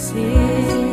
See.